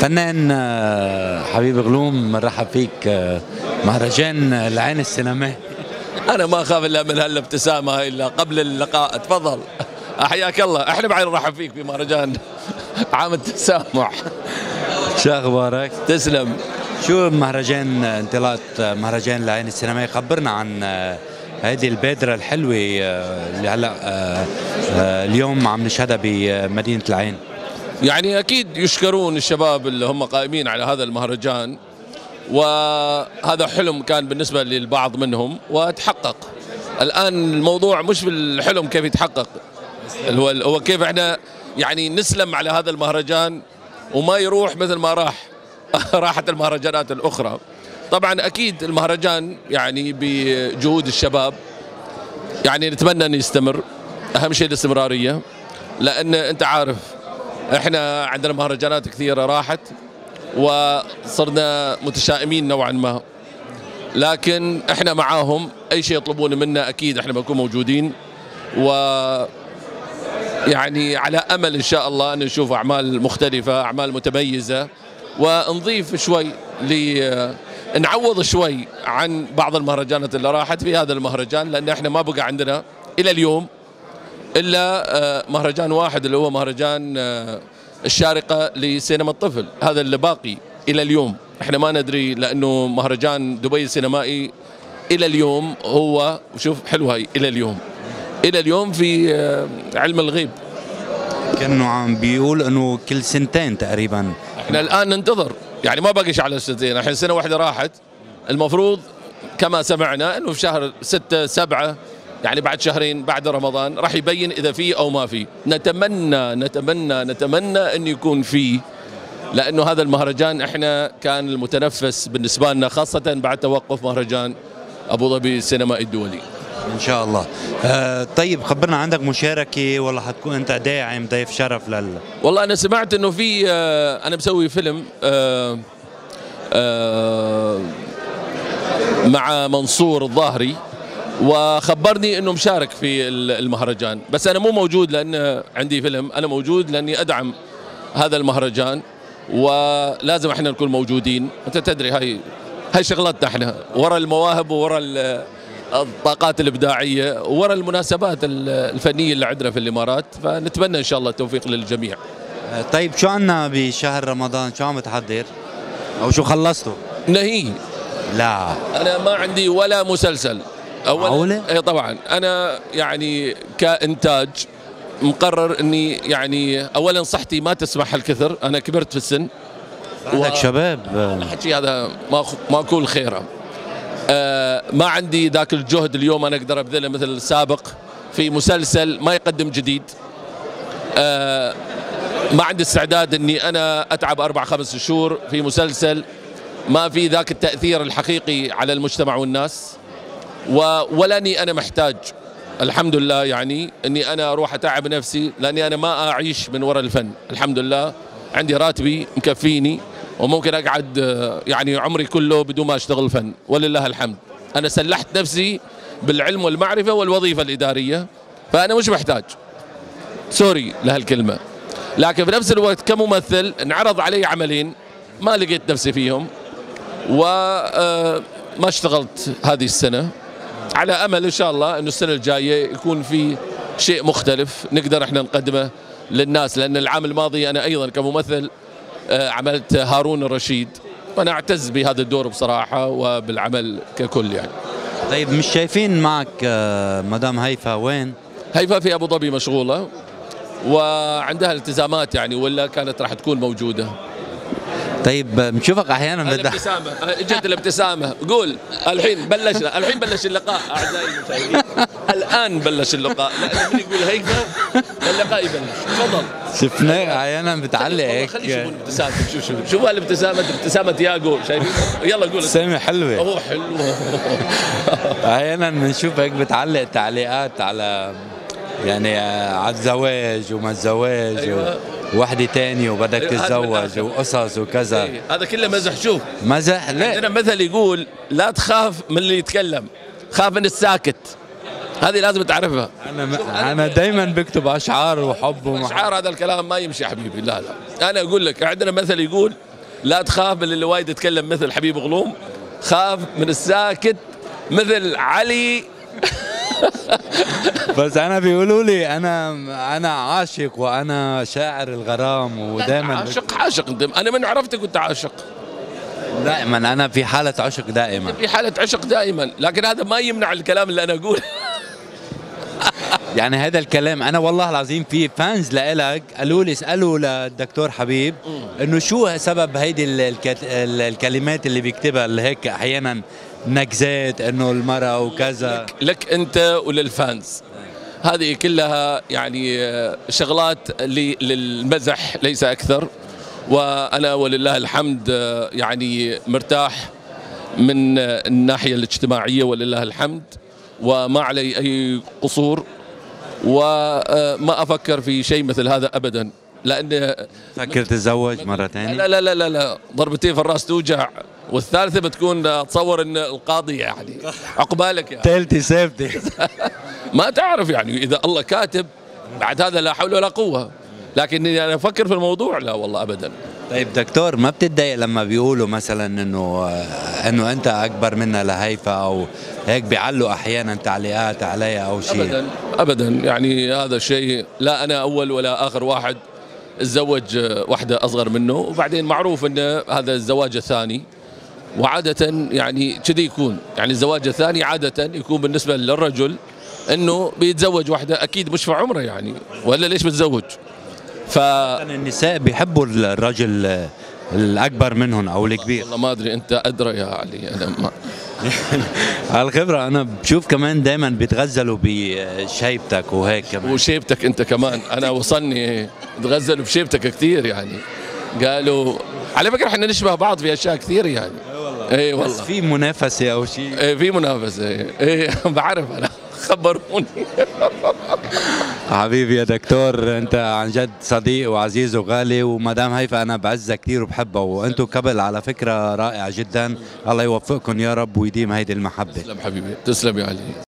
فنان آه، حبيب غلوم مرحب فيك آه، مهرجان العين السينمائي أنا ما أخاف إلا من هالابتسامة هاي الا قبل اللقاء. تفضل. حياك الله. إحنا بعد نرحب فيك في مهرجان عام التسامح. شو أخبارك؟ تسلم. شو مهرجان انطلاق مهرجان العين السينمائي خبرنا عن آه، هذه البادرة الحلوة آه، اللي هلا آه، آه، اليوم عم نشهدها بمدينة العين. يعني أكيد يشكرون الشباب اللي هم قائمين على هذا المهرجان وهذا حلم كان بالنسبة للبعض منهم وتحقق. الآن الموضوع مش بالحلم كيف يتحقق هو هو كيف إحنا يعني نسلم على هذا المهرجان وما يروح مثل ما راح راحت المهرجانات الأخرى. طبعا أكيد المهرجان يعني بجهود الشباب يعني نتمنى انه يستمر أهم شيء الاستمرارية لأن أنت عارف إحنا عندنا مهرجانات كثيرة راحت وصرنا متشائمين نوعا ما. لكن إحنا معاهم أي شيء يطلبونه منا أكيد إحنا بنكون موجودين. و يعني على أمل إن شاء الله أن نشوف أعمال مختلفة أعمال متميزة. ونضيف شوي ل نعوض شوي عن بعض المهرجانات اللي راحت في هذا المهرجان لأن إحنا ما بقى عندنا إلى اليوم إلا آه، مهرجان واحد اللي هو مهرجان آه، الشارقة لسينما الطفل. هذا اللي باقي إلى اليوم. إحنا ما ندري لأنه مهرجان دبي السينمائي إلى اليوم هو شوف حلوة هي إلى اليوم. إلى اليوم في آه، علم الغيب. كانوا عم بيقول إنه كل سنتين تقريبا. إحنا الآن ننتظر. يعني ما بقيش على السنتين. الحين سنة واحدة راحت. المفروض كما سمعنا إنه في شهر ستة سبعة يعني بعد شهرين بعد رمضان راح يبين إذا في أو ما في نتمنى نتمنى نتمنى أن يكون في لأنه هذا المهرجان إحنا كان المتنفس بالنسبة لنا خاصة بعد توقف مهرجان أبو ظبي السينمائي الدولي. إن شاء الله. آه طيب خبرنا عندك مشاركة ولا حتكون أنت داعم ضيف شرف لل والله أنا سمعت إنه في آه، أنا مسوي فيلم آه، آه، مع منصور الظاهري. وخبرني إنه مشارك في ال- المهرجان. بس أنا مو موجود لأن عندي فيلم. أنا موجود لأني أدعم هذا المهرجان. ولازم إحنا نكون موجودين. أنت تدري هاي هاي شغلتنا إحنا. ورا المواهب وورا ال- الطاقات الإبداعية وورا المناسبات ال- الفنية اللي عندنا في الإمارات. فنتمنى إن شاء الله التوفيق للجميع. طيب شو عنا بشهر رمضان؟ شو عم تحضر؟ أو شو خلصتوا؟ نهي. لا. أنا ما عندي ولا مسلسل. معقولة؟ اي طبعا. أنا يعني كإنتاج مقرر إني يعني اولا صحتي ما تسمح الكثر. أنا كبرت في السن. عندك شباب؟ آه، الحكي هذا ما ما أقول خيره آه ما عندي ذاك الجهد اليوم أنا أقدر أبذله مثل السابق في مسلسل ما يقدم جديد. آه ما عندي استعداد إني أنا أتعب أربع خمس شهور في مسلسل ما في ذاك التأثير الحقيقي على المجتمع والناس. و- ولاني أنا محتاج. الحمد لله يعني إني أنا أروح أتعب نفسي لأني أنا ما أعيش من وراء الفن. الحمد لله. عندي راتبي مكفيني وممكن أقعد آه، يعني عمري كله بدون ما أشتغل فن. ولله الحمد. أنا سلحت نفسي بالعلم والمعرفة والوظيفة الإدارية فأنا مش محتاج. سوري لهالكلمة. لكن في نفس الوقت كممثل انعرض علي عملين ما لقيت نفسي فيهم وما اشتغلت هذه السنة. على أمل إن شاء الله إنه السنة الجاية يكون في شيء مختلف نقدر إحنا نقدمه للناس لأن العام الماضي أنا أيضا كممثل آه، عملت هارون الرشيد وأنا أعتز بهذا الدور بصراحة وبالعمل ككل يعني. طيب مش شايفين معك آه، مدام هيفا وين؟ هيفا في أبو ظبي مشغولة وعندها التزامات يعني ولا كانت راح تكون موجودة؟ طيب بنشوفك أحيانا الابتسامه اجت الابتسامة. قول الحين بلشنا. الحين بلش اللقاء. أعزائي المشاهدين الآن بلش اللقاء. لأن من يقول هيفا اللقاء يبلش. تفضل. شفناك أحيانا بتعلق هيك. خلي يشوفون ابتسامتك. شوف شوف شوف هالابتسامه ابتسامة ياقو شايفين؟ يلا قول. ابتسامة حلوة. هو حلو أحيانا بنشوف هيك بتعلق تعليقات على يعني آه، على الزواج وما الزواج أيوة. ووحدة تانية وبدك تتزوج. وقصص وكذا. إيه، هذا كله مزح. شوف مزح؟ لا عندنا مثل يقول لا تخاف من اللي يتكلم خاف من الساكت. هذه لازم تعرفها. أنا أنا دائما بكتب أشعار وحب أشعار هذا الكلام ما يمشي حبيبي. لا لا. أنا أقول لك عندنا مثل يقول لا تخاف من اللي وايد يتكلم مثل حبيب غلوم خاف من الساكت مثل علي. بس أنا بيقولوا لي أنا أنا عاشق وأنا شاعر الغرام ودائما عاشق عاشق. انت أنا من عرفتك كنت عاشق. دائما أنا في حالة عشق دائما في حالة عشق دائما لكن هذا ما يمنع الكلام اللي أنا أقوله. يعني هذا الكلام أنا والله العظيم في فانز لإلك قالوا لي اسألوا للدكتور حبيب إنه شو سبب هيدي ال- الك- ال- الكلمات اللي بيكتبها اللي هيك أحيانا نكزات انه المرأة وكذا. لك انت وللفانز. هذه كلها يعني آه، شغلات للمزح ليس أكثر. وأنا ولله الحمد آه، يعني مرتاح من آه، الناحية الاجتماعية ولله الحمد. وما علي أي قصور. وما أفكر في شيء مثل هذا ابدا. لأن فكر تتزوج مرة ثانية؟ لا لا لا لا لا. ضربتين في الراس توجع والثالثة بتكون اتصور إن القاضي يعني عقبالك يعني. ثالثي ثابته ما تعرف يعني إذا الله كاتب بعد هذا لا حول ولا قوة. لكن أنا أفكر في الموضوع لا والله ابدا. طيب دكتور ما بتتضايق لما بيقولوا مثلا إنه إنه أنت أكبر منا لهيفا أو هيك بيعلوا أحيانا تعليقات عليها أو شيء؟ ابدا ابدا. يعني هذا الشيء لا أنا أول ولا آخر واحد تزوج واحدة أصغر منه وبعدين معروف إن هذا الزواج الثاني وعادة يعني كذي يكون. يعني الزواج الثاني عادة يكون بالنسبة للرجل إنه بيتزوج واحدة أكيد مش في عمره يعني ولا ليش بتزوج؟ ف النساء بيحبوا الرجل الأكبر منهم أو الكبير. والله ما أدري أنت أدرى يا علي أنا ما على الخبرة أنا بشوف كمان دائما بيتغزلوا بشيبتك وهيك كمان. وشيبتك أنت كمان. أنا وصلني تغزلوا بشيبتك كثير يعني. قالوا على فكرة إحنا نشبه بعض في أشياء كثير يعني. أي بس والله. في منافسة أو شيء؟ إيه في منافسة. إي إيه بعرف أنا. خبروني. حبيبي يا دكتور انت عن جد صديق وعزيز وغالي ومدام هيفا أنا بعزها كثير وبحبها وأنتم كبل على فكرة رائع جدا. الله يوفقكم يا رب ويديم هيدي المحبة. تسلم حبيبي تسلم يا علي.